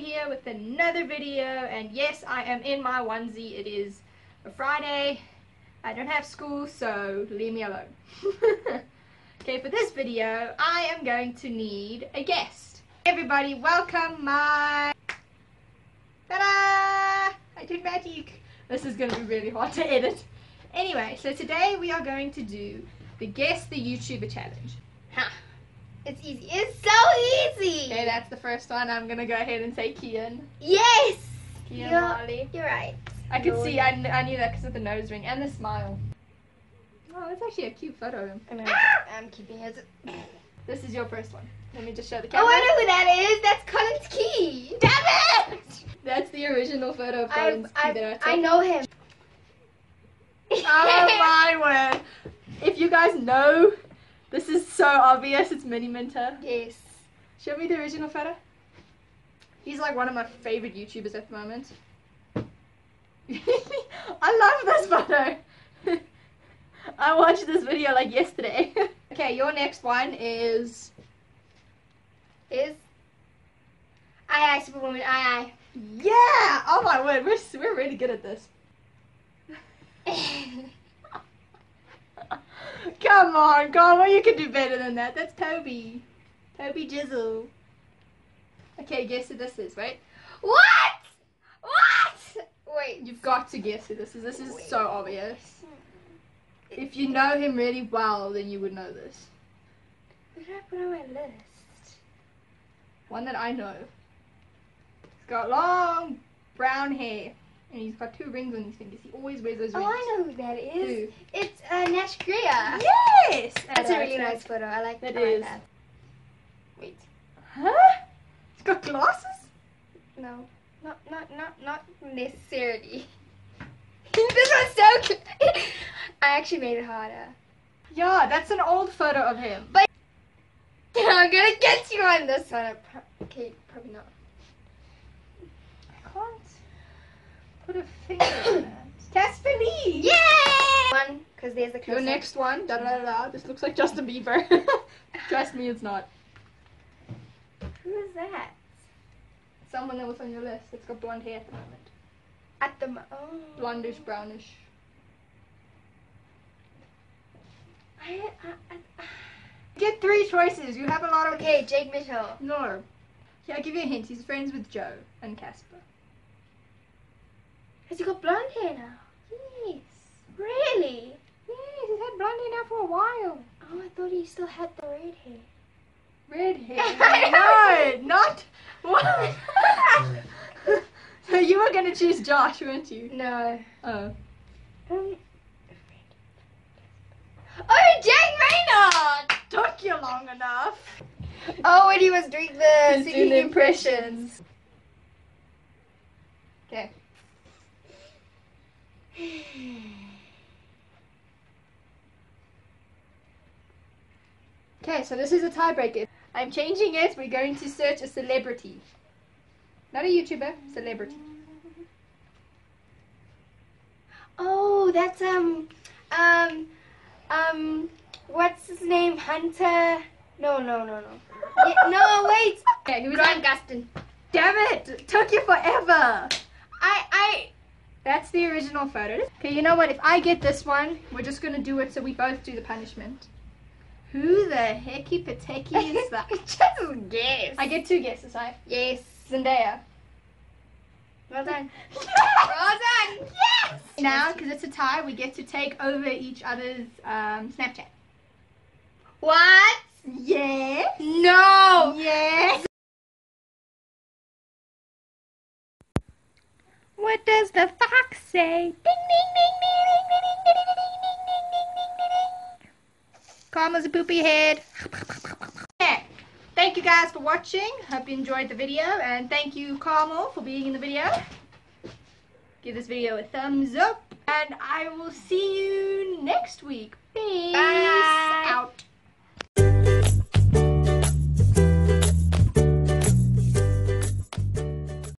here with another video and yes I am in my onesie. It is a Friday. I don't have school so leave me alone. okay for this video I am going to need a guest. Everybody welcome my Ta-da! I did magic. This is going to be really hard to edit. Anyway, so today we are going to do the Guess the YouTuber challenge. Huh. It's easy. It's so easy. Okay, that's the first one. I'm gonna go ahead and say Kian. Yes. Kian You're- Marley. You're right. I could Lord. see, I, kn- I knew that because of the nose ring and the smile. Oh, that's actually a cute photo of him. I'm, I'm keeping it. This is your first one. Let me just show the camera. Oh. I know who that is. That's Collins Key. Damn it! That's the original photo of I, Collins Key that I I, took. I know him. Oh my word! If you guys know, this is so obvious. It's Miniminter. Yes. Show me the original photo. He's like one of my favorite YouTubers at the moment. I love this photo. I watched this video like yesterday. okay, your next one is Is. Aye, aye, Superwoman. Aye, yeah. Oh my word, we're we're really good at this. Come on, well you can do better than that. That's Toby. Toby Jizzle. Okay, guess who this is, right? what? What? Wait. You've got to guess who this is. This is so obvious. If you know him really well, then you would know this. What did I put on my list? One that I know. He's got long brown hair. And he's got two rings on his fingers. He always wears those rings. Oh. I know who that is. Who? It's uh, Nash Grier. Yes! That's a really nice photo. I like It I like that. Wait. Huh? He's got glasses? No. Not not not not necessarily. this one's so cute. I actually made it harder. Yeah, that's an old photo of him. But I'm gonna get you on this one. Pro- Okay, probably not. I can't put a finger on it. Caspar Yay! One, because there's a Your next one, da da da da. This looks like Justin Bieber. Trust me, it's not. Who is that? Someone that was on your list that's got blonde hair at the moment. At the mo- oh. Blondish, brownish. I, I, I, Get three choices. You have a lot of. okay, Jake Mitchell. No. Yeah, I'll give you a hint. He's friends with Joe and Caspar. He got blonde hair now? Yes. Really? Yes, he's had blonde hair now for a while. Oh, I thought he still had the red hair. Red hair. no, not. What? so you were gonna choose Josh, weren't you? No. Oh. Um. Oh, Jake Maynard! Took you long enough. Oh, when he was doing the singing impressions. Okay. Okay, so this is a tiebreaker. I'm changing it. We're going to search a celebrity. Not a YouTuber, celebrity. Oh, that's um, um, um, what's his name? Hunter? No, no, no, no. Yeah, no, wait. Okay, who's Grant? Gustin. Damn it! Took you forever! I, I. That's the original photo. Okay, you know what? If I get this one, we're just gonna do it so we both do the punishment. Who the hecky pateki is that? Just guess. I get two guesses, right? yes. Zendaya. Well done. well Well done. Yes. Now, because it's a tie, we get to take over each other's um, Snapchat. What? Yes. No. Yes. What does the fox say? Ding ding ding ding ding ding ding ding ding ding ding ding ding ding. Karma's a poopy head. Thank you guys for watching. Hope you enjoyed the video. And thank you, Carmel, for being in the video. Give this video a thumbs up. And I will see you next week. Peace Bye.